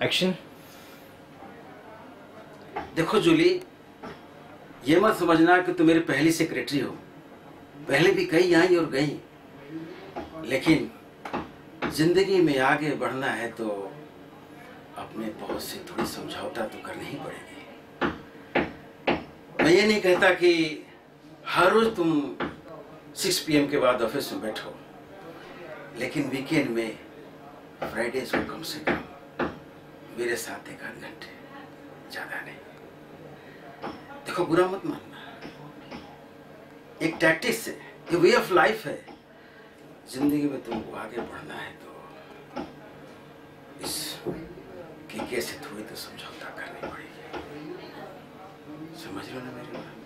Action देखो, जूली, ये मत समझना कि तुम मेरी पहली सेक्रेटरी हो। पहले भी कई आई और गई। लेकिन, ज़िंदगी में आगे बढ़ना है तो अपने बहुत से थोड़ी समझौता तो करनी ही पड़ेगी। मैं ये नहीं कहता कि हर रोज तुम 6 पीएम के बाद ऑफ़िस में बैठो, लेकिन वीकेंड में फ्राइडेज को कम से कम। मेरे साथ एक आध घंटे। ज़्यादा नहीं। देखो, बुरा मत मानना। एक टैक्टिस है, ये वे ऑफ़ लाइफ है। ज़िंदगी में तुमको आगे बढ़ना है तो इस कीके से थोड़ी तो समझौता करनी पड़ेगी। समझ लो ना मेरी बात?